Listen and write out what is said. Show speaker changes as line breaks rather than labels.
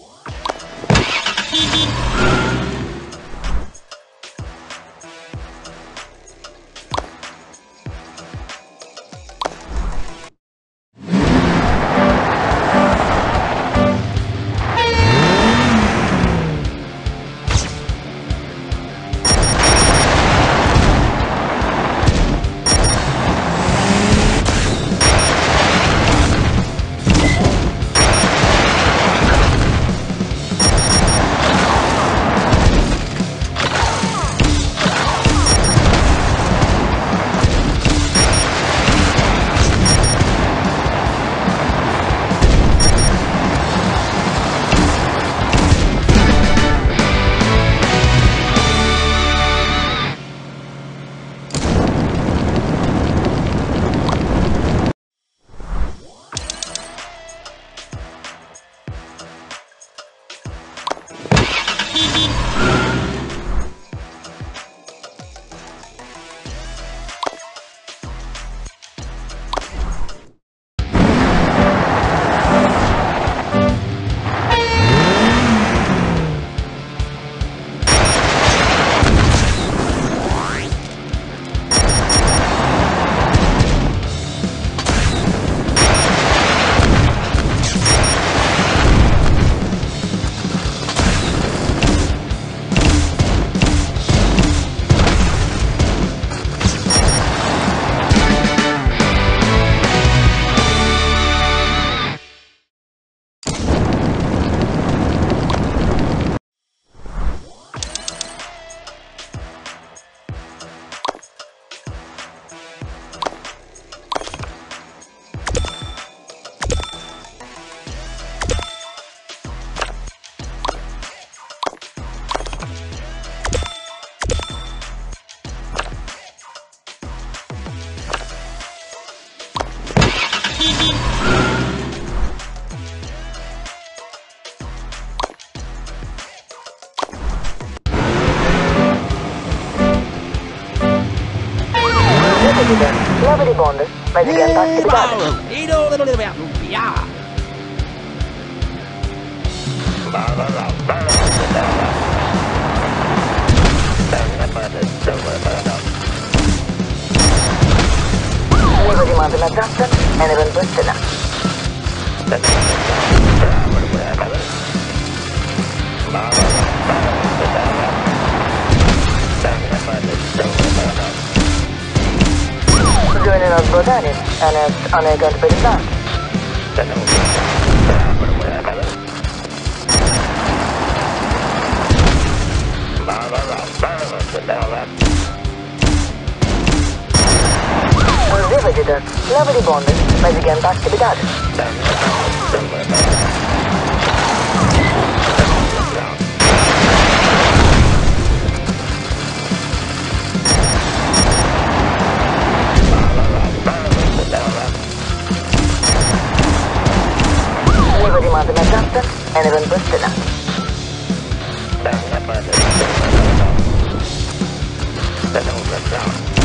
What? Visitor. going in as Botanis, and it's only going to be designed. We revisited us, nobody bonded, may begin back to the done. deben bıktına. Ben yaparım. Ben.